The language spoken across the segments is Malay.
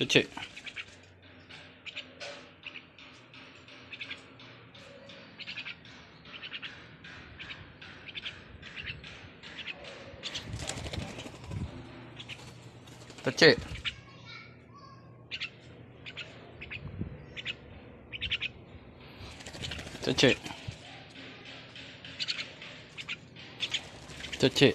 to check. To check. To check. To check.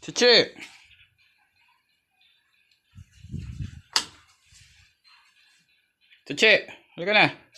Cici. Cici, halika na.